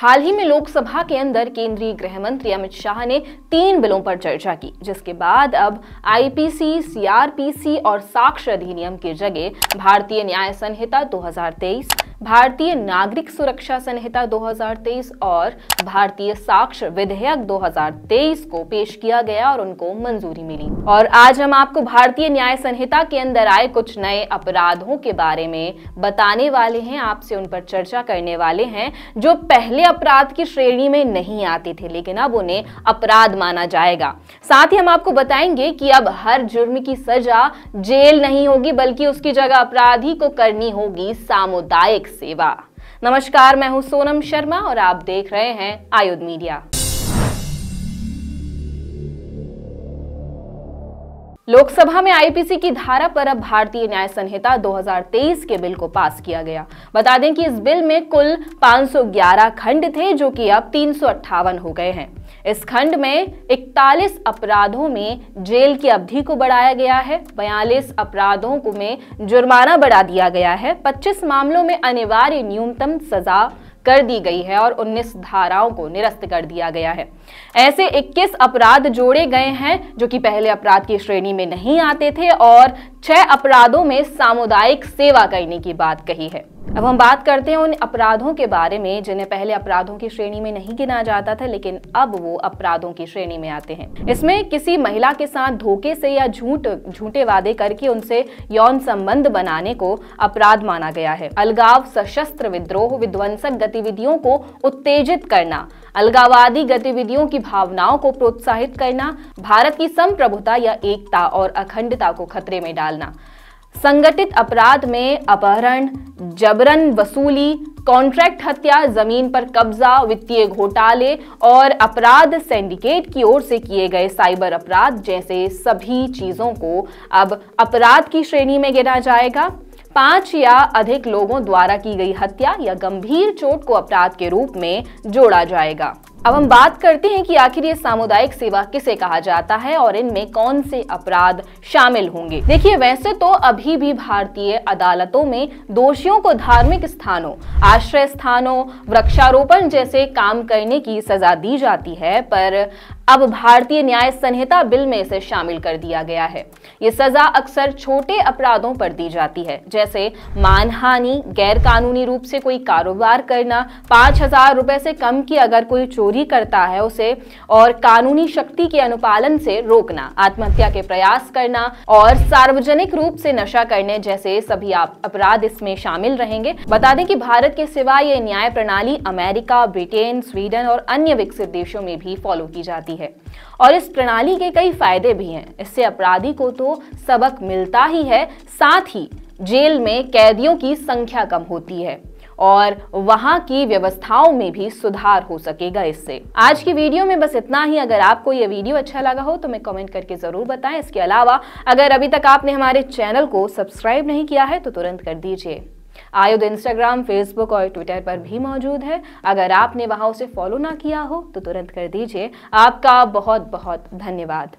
हाल ही में लोकसभा के अंदर केंद्रीय गृह मंत्री अमित शाह ने तीन बिलों पर चर्चा की जिसके बाद अब आईपीसी, सीआरपीसी और साक्ष्य अधिनियम की जगह भारतीय न्याय संहिता 2023 भारतीय नागरिक सुरक्षा संहिता 2023 और भारतीय साक्ष्य विधेयक 2023 को पेश किया गया और उनको मंजूरी मिली। और आज हम आपको भारतीय न्याय संहिता के अंदर आए कुछ नए अपराधों के बारे में बताने वाले हैं, आपसे उन पर चर्चा करने वाले हैं, जो पहले अपराध की श्रेणी में नहीं आते थे, लेकिन अब उन्हें अपराध माना जाएगा। साथ ही हम आपको बताएँगे कि अब हर जुर्म की सजा जेल नहीं होगी, बल्कि उसकी जगह अपराधी को करनी होगी सामुदायिक सेवा। नमस्कार, मैं हूँ सोनम शर्मा और आप देख रहे हैं आयुध मीडिया। लोकसभा में आईपीसी की धारा पर अब भारतीय न्याय संहिता 2023 के बिल को पास किया गया। बता दें कि इस बिल में कुल 511 खंड थे, जो कि अब तीन सौ अट्ठावन हो गए हैं। इस खंड में 41 अपराधों में जेल की अवधि को बढ़ाया गया है 42 अपराधों को में जुर्माना बढ़ा दिया गया है 25 मामलों में अनिवार्य न्यूनतम सजा कर दी गई है और 19 धाराओं को निरस्त कर दिया गया है। ऐसे 21 अपराध जोड़े गए हैं, जो कि पहले अपराध की श्रेणी में नहीं आते थे और छह अपराधों में सामुदायिक सेवा करने की बात कही है। अब हम बात करते हैं उन अपराधों के बारे में, जिन्हें पहले अपराधों की श्रेणी में नहीं गिना जाता था, लेकिन अब वो अपराधों की श्रेणी में आते हैं। इसमें किसी महिला के साथ धोखे से या झूठ, झूठे वादे करके उनसे यौन संबंध बनाने को अपराध माना गया है। अलगाव, सशस्त्र विद्रोह, विध्वंसक गतिविधियों को उत्तेजित करना अलगावादी गतिविधियों की भावनाओं को प्रोत्साहित करना, भारत की संप्रभुता या एकता और अखंडता को खतरे में डालना। संगठित अपराध में अपहरण, जबरन वसूली कॉन्ट्रैक्ट हत्या, ज़मीन पर कब्जा, वित्तीय घोटाले और अपराध सिंडिकेट की ओर से किए गए साइबर अपराध जैसे सभी चीज़ों को अब अपराध की श्रेणी में गिना जाएगा। पाँच या अधिक लोगों द्वारा की गई हत्या या गंभीर चोट को अपराध के रूप में जोड़ा जाएगा। अब हम बात करते हैं कि आखिर ये सामुदायिक सेवा किसे कहा जाता है और इनमें कौन से अपराध शामिल होंगे। देखिए, वैसे तो अभी भी भारतीय अदालतों में दोषियों को धार्मिक स्थानों, आश्रय स्थानों, वृक्षारोपण जैसे काम करने की सजा दी जाती है, पर अब भारतीय न्याय संहिता बिल में इसे शामिल कर दिया गया है। ये सजा अक्सर छोटे अपराधों पर दी जाती है, जैसे मानहानि गैर कानूनी रूप से कोई कारोबार करना, पाँच हज़ार रुपए से कम की अगर कोई चोरी करता है उसे और कानूनी शक्ति के अनुपालन से रोकना, आत्महत्या के प्रयास करना और सार्वजनिक रूप से नशा करने जैसे सभी अपराध इसमें शामिल रहेंगे। बता दें कि भारत के सिवा ये न्याय प्रणाली अमेरिका, ब्रिटेन, स्वीडन और अन्य विकसित देशों में भी फॉलो की जाती है और इस प्रणाली के कई फ़ायदे भी हैं। इससे अपराधी को तो सबक मिलता ही है, साथ ही जेल में कैदियों की संख्या कम होती है। और वहाँ की व्यवस्थाओं में भी सुधार हो सकेगा इससे। आज की वीडियो में बस इतना ही। अगर आपको ये वीडियो अच्छा लगा हो तो मैं कमेंट करके ज़रूर बताएँ। इसके अलावा, अगर अभी तक आपने हमारे चैनल को सब्सक्राइब नहीं किया है तो तुरंत कर दीजिए। आयुध इंस्टाग्राम, फेसबुक और ट्विटर पर भी मौजूद है। अगर आपने वहाँ उसे फॉलो ना किया हो तो तुरंत कर दीजिए। आपका बहुत बहुत धन्यवाद।